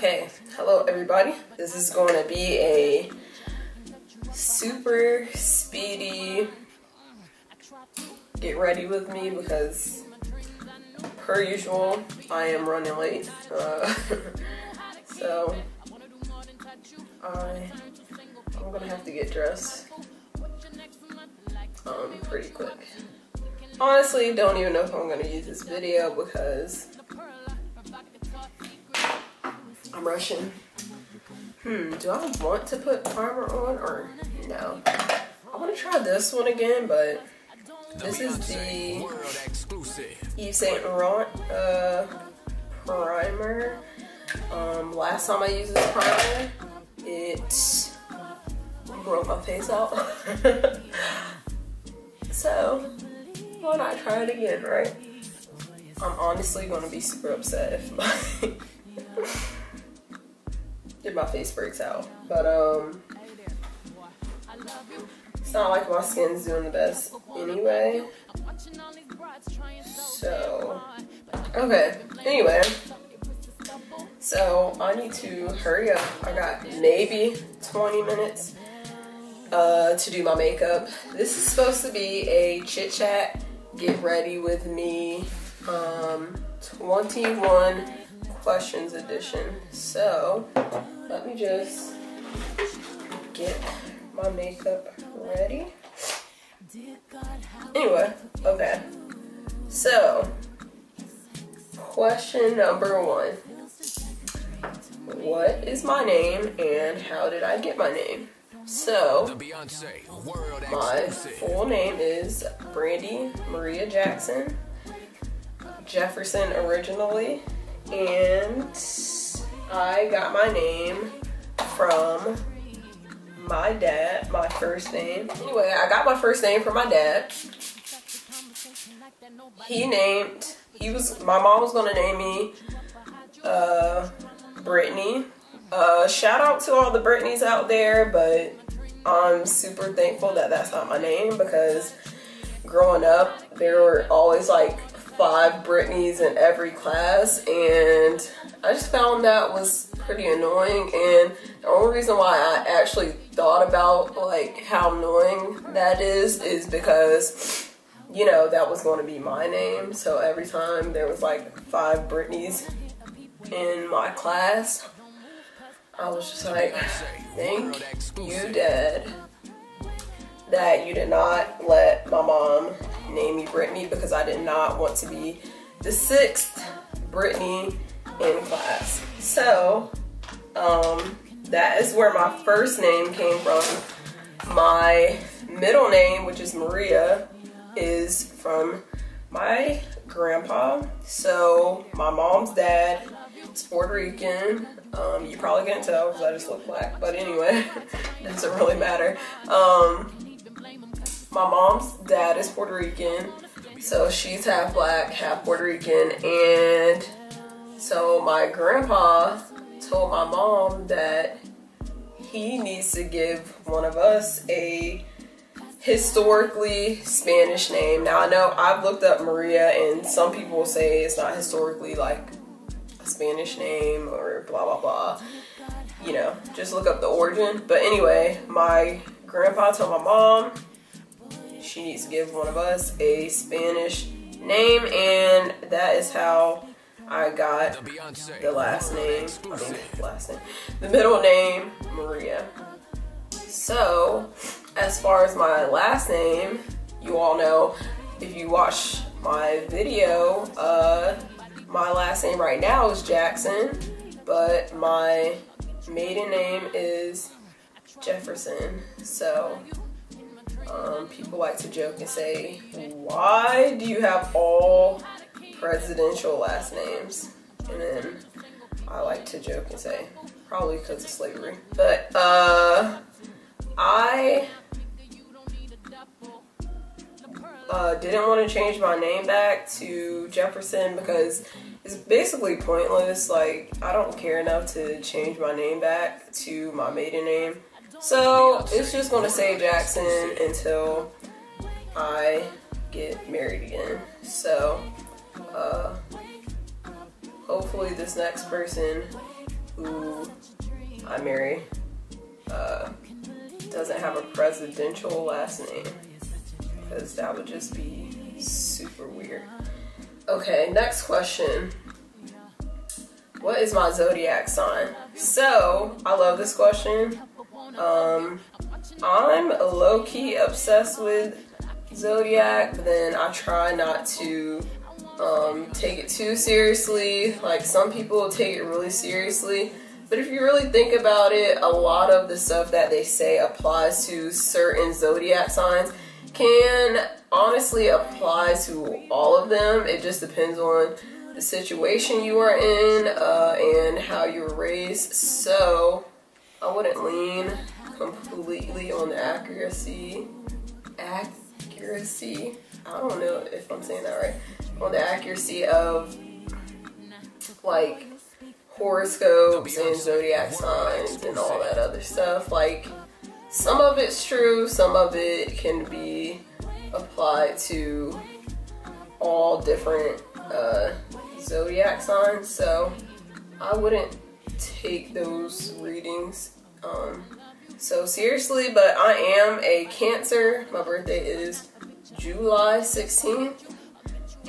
Okay, hello everybody. This is going to be a super speedy get ready with me because per usual I am running late. Uh, so I I'm gonna have to get dressed um pretty quick. Honestly, don't even know if I'm gonna use this video because I'm rushing. Hmm, do I want to put primer on or no? I want to try this one again, but this is the Yves Saint Laurent uh, primer. Um, last time I used this primer, it broke my face out. so, why not try it again, right? I'm honestly going to be super upset if my if my face breaks out. But um, it's not like my skin's doing the best anyway. So, okay. Anyway, so I need to hurry up. I got maybe 20 minutes uh, to do my makeup. This is supposed to be a chit chat, get ready with me, um, 21 questions edition. So let me just get my makeup ready. Anyway, okay. So, question number one. What is my name and how did I get my name? So, my full name is Brandy Maria Jackson, Jefferson originally, and I got my name from my dad, my first name. Anyway, I got my first name from my dad. He named, he was, my mom was gonna name me uh, Brittany. Uh, shout out to all the Britneys out there, but I'm super thankful that that's not my name because growing up, there were always like five Britneys in every class, and I just found that was pretty annoying. And the only reason why I actually thought about like how annoying that is is because you know that was going to be my name. So every time there was like five Britneys in my class, I was just like, thank you, Dad, that you did not let my mom name me Brittany because I did not want to be the sixth Brittany in class. So, um, that is where my first name came from. My middle name, which is Maria, is from my grandpa. So, my mom's dad is Puerto Rican. Um, you probably can't tell because I just look black, but anyway, doesn't really matter. Um, my mom's dad is Puerto Rican, so she's half black, half Puerto Rican, and so my grandpa told my mom that he needs to give one of us a historically Spanish name. Now I know I've looked up Maria and some people say it's not historically like a Spanish name or blah blah blah. You know, just look up the origin. But anyway, my grandpa told my mom she needs to give one of us a Spanish name, and that is how I got the last name. I mean, last name, the middle name Maria. So, as far as my last name, you all know if you watch my video, uh, my last name right now is Jackson, but my maiden name is Jefferson. So um, people like to joke and say, why do you have all presidential last names? And then I like to joke and say, probably because of slavery. But uh, I uh, didn't want to change my name back to Jefferson because it's basically pointless. Like, I don't care enough to change my name back to my maiden name. So it's just gonna say Jackson until I get married again. So uh, hopefully this next person who I marry uh, doesn't have a presidential last name because that would just be super weird. Okay, next question. What is my zodiac sign? So, I love this question. Um, I'm low key obsessed with zodiac, but then I try not to um, take it too seriously. Like some people take it really seriously. But if you really think about it, a lot of the stuff that they say applies to certain zodiac signs can honestly apply to all of them. It just depends on the situation you are in uh, and how you were raised. So I wouldn't lean completely on the accuracy. Accuracy. I don't know if I'm saying that right. On the accuracy of like horoscopes and zodiac signs and all that other stuff. Like some of it's true, some of it can be applied to all different uh, zodiac signs. So I wouldn't take those readings um, so seriously, but I am a Cancer. My birthday is July 16th,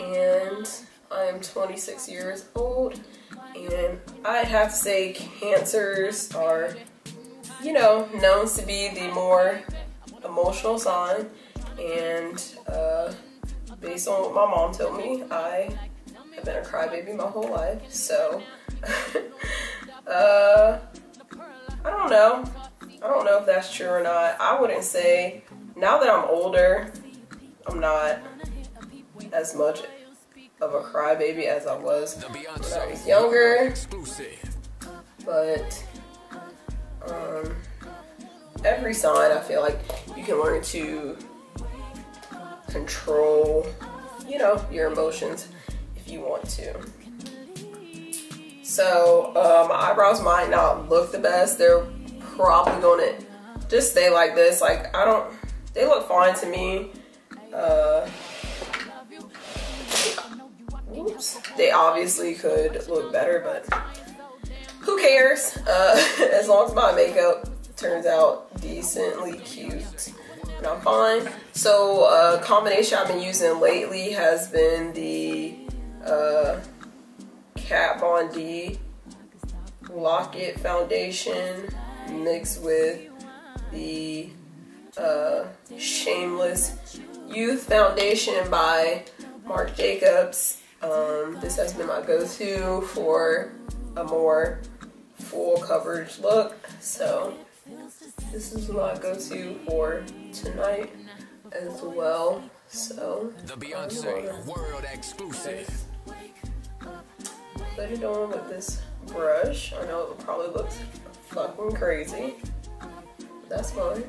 and I am 26 years old. And I'd have to say, Cancers are, you know, known to be the more emotional sign. And uh, based on what my mom told me, I have been a crybaby my whole life. So, uh, I don't know. I don't know if that's true or not. I wouldn't say, now that I'm older, I'm not as much of a crybaby as I was when I was younger. But um, every sign, I feel like you can learn to control, you know, your emotions if you want to. So uh, my eyebrows might not look the best. They're probably gonna just stay like this. Like I don't, they look fine to me. Uh, oops. They obviously could look better, but who cares? Uh, as long as my makeup turns out decently cute. And I'm fine. So, a uh, combination I've been using lately has been the uh, Kat Von D Lock It Foundation mixed with the uh, Shameless Youth Foundation by Marc Jacobs. Um, this has been my go-to for a more full coverage look. So this is my go-to for tonight as well. So the Beyonce world exclusive. Put it on with this brush. I know it probably looks fucking crazy. That's fine.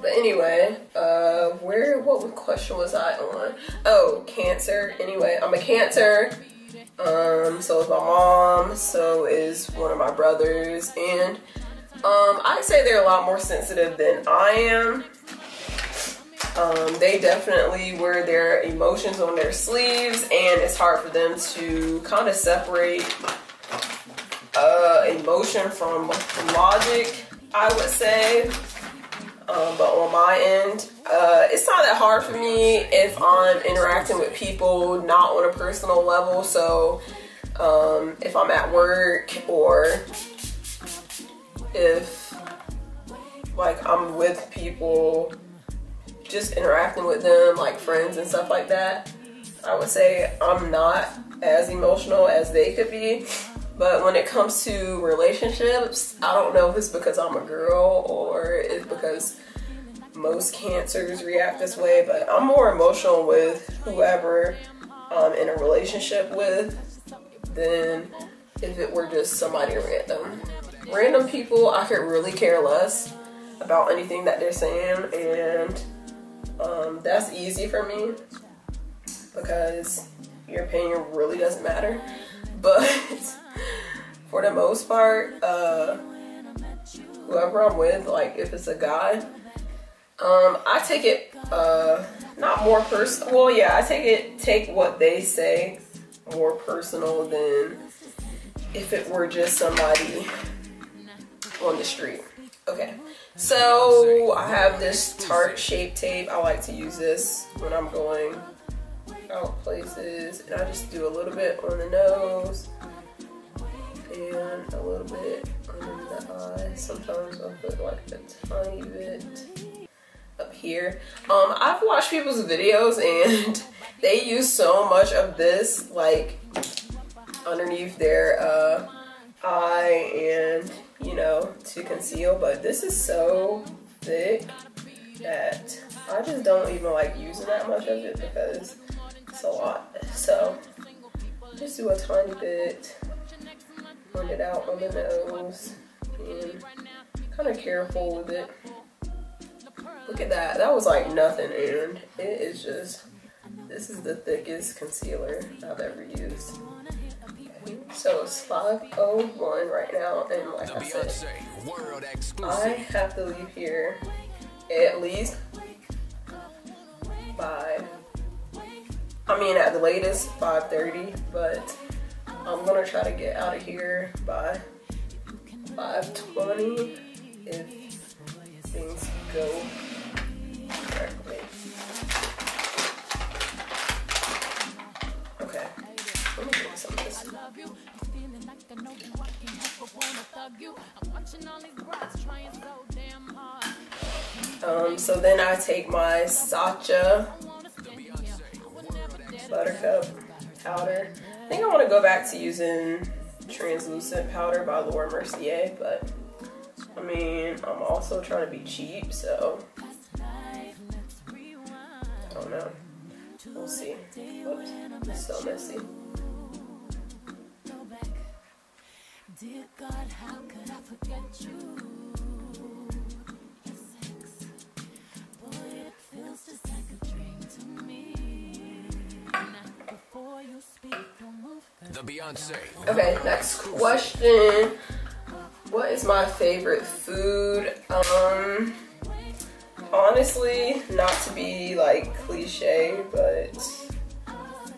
But anyway, uh, where, what question was I on? Oh, cancer. Anyway, I'm a cancer. Um, so is my mom, so is one of my brothers, and um, I'd say they're a lot more sensitive than I am. Um, they definitely wear their emotions on their sleeves, and it's hard for them to kind of separate uh, emotion from logic, I would say. Um, but on my end, uh, it's not that hard for me if I'm interacting with people not on a personal level. So um, if I'm at work or if like I'm with people, just interacting with them, like friends and stuff like that, I would say I'm not as emotional as they could be. But when it comes to relationships, I don't know if it's because I'm a girl or it's because most cancers react this way, but I'm more emotional with whoever I'm in a relationship with than if it were just somebody random. Random people, I could really care less about anything that they're saying, and um, that's easy for me because your opinion really doesn't matter. But for the most part, uh, whoever I'm with, like if it's a guy, um, I take it uh, not more personal. Well, yeah, I take it take what they say more personal than if it were just somebody on the street. Okay, so I have this Tarte shape Tape. I like to use this when I'm going out places, and I just do a little bit on the nose and a little bit under the eye. Sometimes I'll put like a tiny bit up here. Um, I've watched people's videos and they use so much of this like underneath their uh, eye and you know to conceal but this is so thick that I just don't even like using that much of it because a lot. So just do a tiny bit run it out on the nose and kind of careful with it. Look at that. That was like nothing and it is just this is the thickest concealer I've ever used. So it's 501 right now, and like I said, I have to leave here at least by, I mean at the latest 5.30, but I'm gonna try to get out of here by 5.20 if things go correctly. Okay, let me drink some of this. Um, so then I take my Sacha Buttercup powder. I think I want to go back to using translucent powder by Laura Mercier, but I mean, I'm also trying to be cheap, so Beyonce. Okay, next question. What is my favorite food? Um, honestly, not to be like cliche, but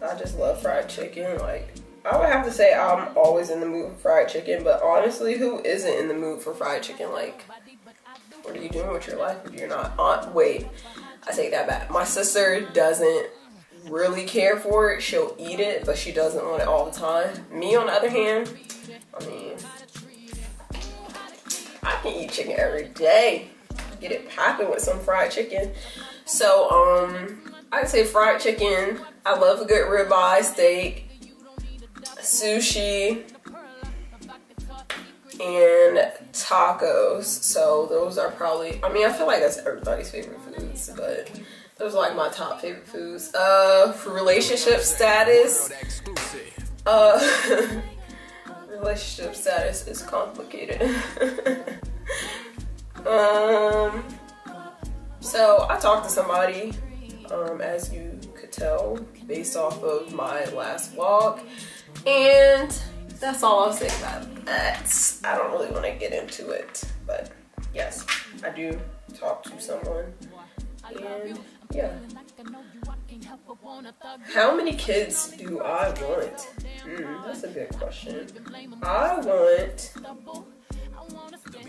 I just love fried chicken. Like, I would have to say I'm always in the mood for fried chicken, but honestly, who isn't in the mood for fried chicken? Like, what are you doing with your life if you're not? On, wait, I take that back. My sister doesn't really care for it. She'll eat it, but she doesn't want it all the time. Me, on the other hand, I mean, I can eat chicken every day. Get it popping with some fried chicken. So, um, I'd say fried chicken. I love a good ribeye steak sushi, and tacos. So those are probably, I mean, I feel like that's everybody's favorite foods, but those are like my top favorite foods. Uh, relationship status, uh, relationship status is complicated. um, so I talked to somebody, um, as you could tell, based off of my last vlog. And that's all I'll say about that. I don't really want to get into it, but yes, I do talk to someone. And yeah. How many kids do I want? Mm, that's a good question. I want.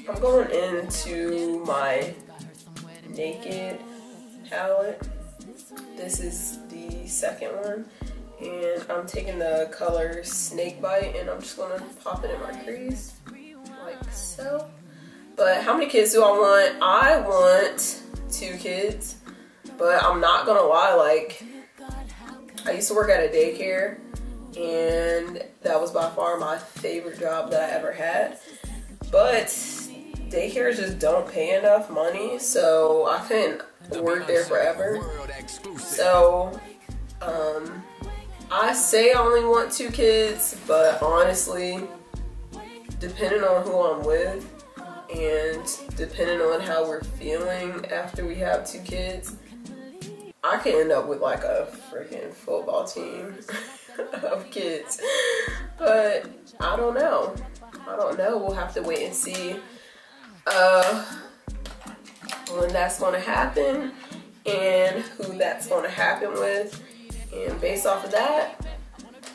I'm going into my naked palette. This is the second one and I'm taking the color Snakebite and I'm just gonna pop it in my crease like so. But how many kids do I want? I want two kids, but I'm not gonna lie, like I used to work at a daycare and that was by far my favorite job that I ever had. But daycares just don't pay enough money, so I couldn't work there forever. So, um, I say I only want two kids, but honestly, depending on who I'm with and depending on how we're feeling after we have two kids, I could end up with like a freaking football team of kids. But I don't know. I don't know. We'll have to wait and see. uh, when that's going to happen and who that's going to happen with. And based off of that,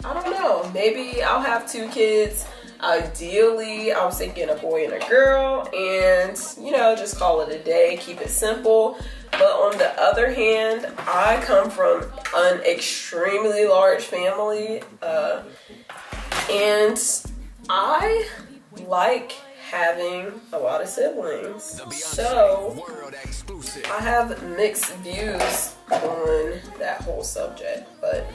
I don't know. Maybe I'll have two kids. Ideally, I was thinking a boy and a girl, and you know, just call it a day, keep it simple. But on the other hand, I come from an extremely large family, uh, and I like having a lot of siblings. So I have mixed views on that whole subject, but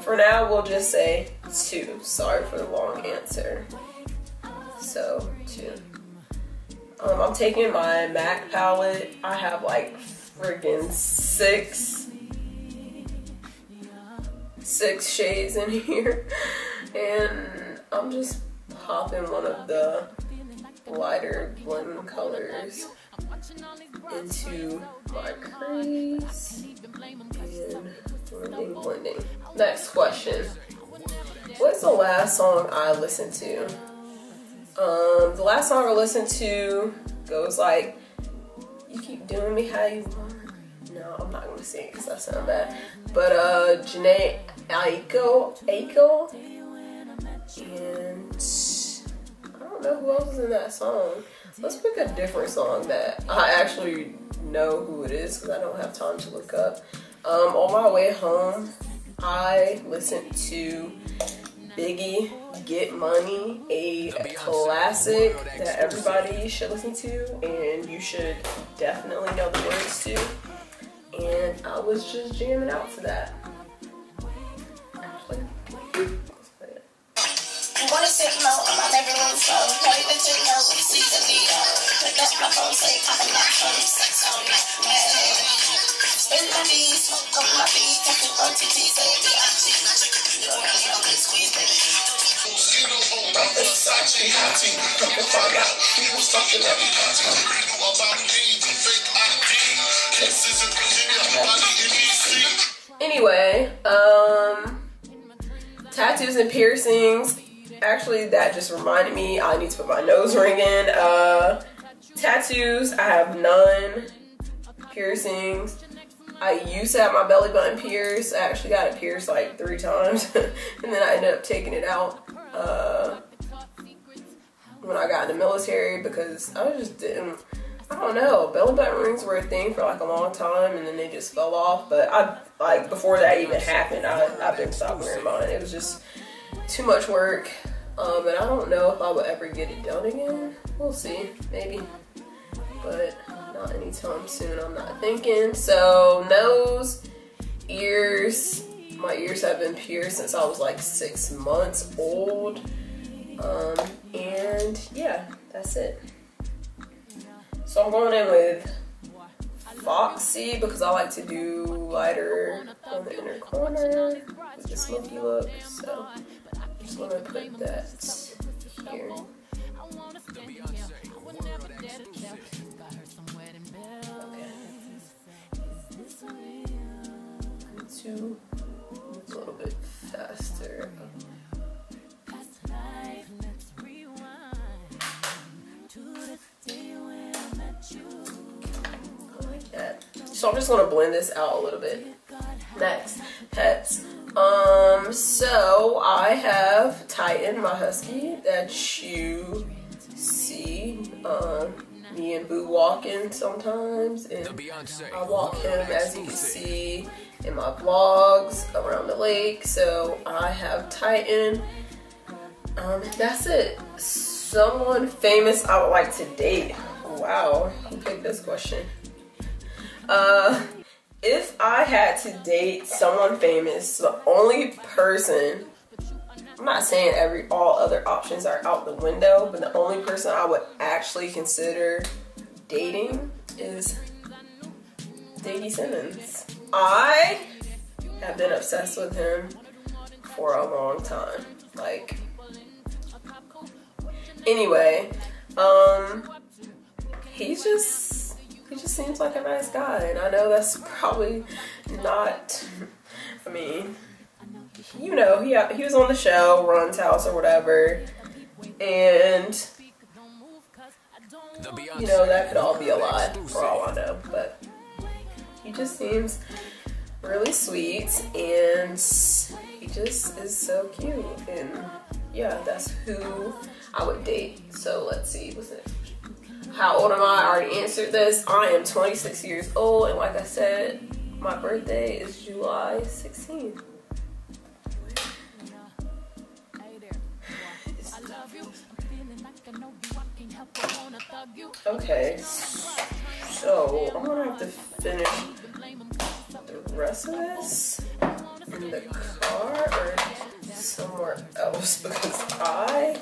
for now we'll just say two. Sorry for the long answer. So two. Um, I'm taking my MAC palette. I have like friggin' six six shades in here and I'm just popping one of the lighter blend colors into my crease and blending, blending. Next question. What's the last song I listened to? Um, the last song I listened to goes like, You keep doing me how you want. No, I'm not gonna sing because that sounds bad. But uh, Jhené Aiko, Aiko, and I don't know who else is in that song. Let's pick a different song that I actually know who it is because I don't have time to look up. Um, on my way home, I listened to Biggie Get Money, a classic that everybody should listen to and you should definitely know the words to. And I was just jamming out to that. Wanna sit low on my. Play the. Uh, pick up my phone, say I'm not sex all night. My smoke my say the IG. You know squeeze, baby. I'm body in DC. Anyway, um, tattoos and piercings actually that just reminded me I need to put my nose ring in. Uh, tattoos, I have none. Piercings. I used to have my belly button pierced. I actually got it pierced like three times. and then I ended up taking it out uh, when I got in the military because I just didn't, I don't know, belly button rings were a thing for like a long time and then they just fell off. But I, like, before that even happened, I, I've been stopped wearing mine. It was just too much work. Um, and I don't know if I will ever get it done again. We'll see, maybe. But anytime soon, I'm not thinking. So, nose, ears. My ears have been pierced since I was like six months old. Um, and yeah, that's it. So I'm going in with Foxy because I like to do lighter on the inner corner with the smoky look. So I'm just to put that here. To a little bit faster. So I'm just gonna blend this out a little bit. Next, pets. Um, so I have Titan, my husky, that you see um, me and Boo walking sometimes, and I walk him as you can see in my vlogs around the lake. So I have Titan. Um, that's it. Someone famous I would like to date. Wow, who picked this question? Uh, if I had to date someone famous, the only person I'm not saying every all other options are out the window, but the only person I would actually consider dating is Diggy Simmons. I have been obsessed with him for a long time. Like anyway, um he's just he just seems like a nice guy. And I know that's probably not, I mean, you know, he, he was on the show, Run's House or whatever. And you know, that could all be a lie for all I know. But he just seems really sweet and he just is so cute. And yeah, that's who I would date. So let's see, what's? How old am I? I already answered this. I am 26 years old, and like I said, my birthday is July 16th. Okay, so I'm gonna have to finish rest of this in the car or somewhere else because I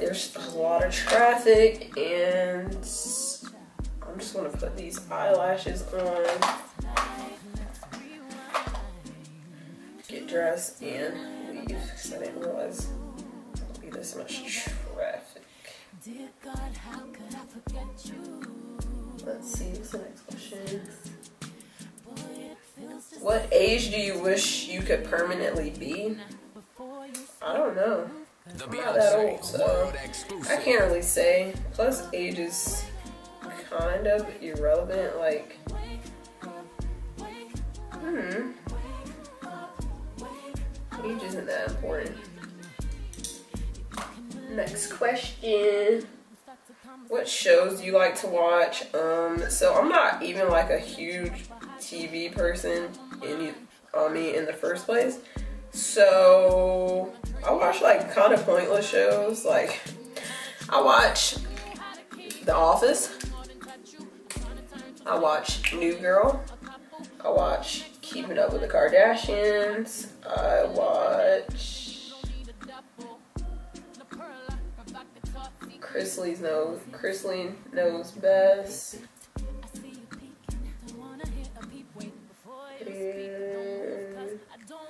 there's a lot of traffic and I'm just gonna put these eyelashes on. Get dressed and leave because I didn't realize there'd be this much traffic. Let's see what's the next question what age do you wish you could permanently be I don't know I'm not that old, so I can't really say. Plus, age is kind of irrelevant. Like, hmm, age isn't that important. Next question. What shows do you like to watch? Um, so I'm not even like a huge TV person in on me in the first place. So I watch like kind of pointless shows. Like I watch The Office. I watch New Girl. I watch Keeping Up with the Kardashians. I watch Chrisley's knows Chrisley knows best.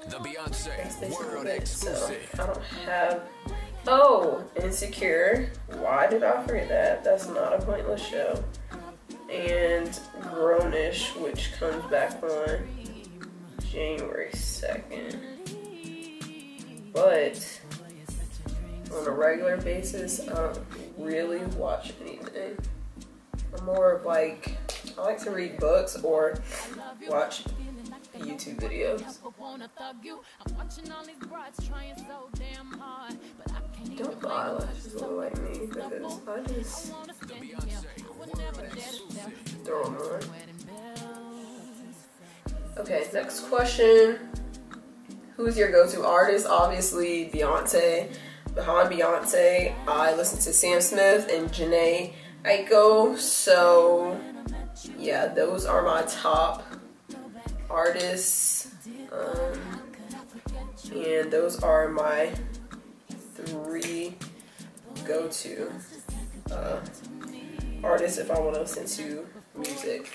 The Beyonce World Exclusive. So I don't have. Oh, Insecure. Why did I forget that? That's not a pointless show. And Grownish, which comes back on January 2nd. But on a regular basis, I don't really watch anything. I'm more of like, I like to read books or watch YouTube videos. Don't put eyelashes look like me because I just throw them on. Okay, next question. Who's your go-to artist? Obviously Beyonce. Behind Beyonce, I listen to Sam Smith and Jhené Aiko. So yeah, those are my top artists. Um, and those are my three go-to uh, artists if I want to listen to music.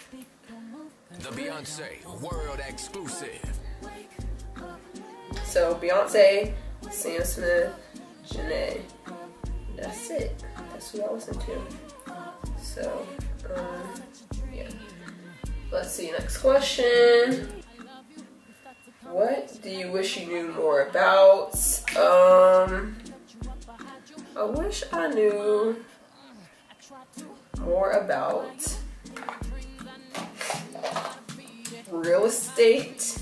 The Beyonce World Exclusive. So Beyonce, Sam Smith, Jhené. That's it. That's who I listen to. So. Let's see, next question. What do you wish you knew more about? Um, I wish I knew more about real estate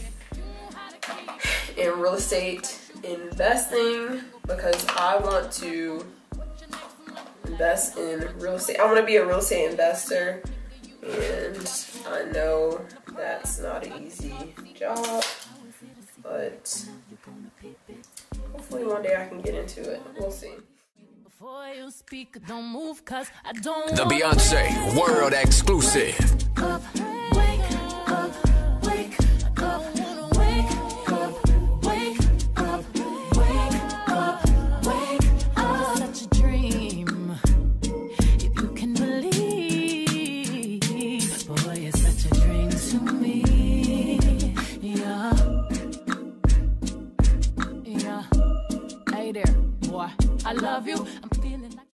and real estate investing because I want to invest in real estate. I want to be a real estate investor and I know that's not an easy job, but hopefully one day I can get into it. We'll see. The Beyonce World Exclusive. I love you.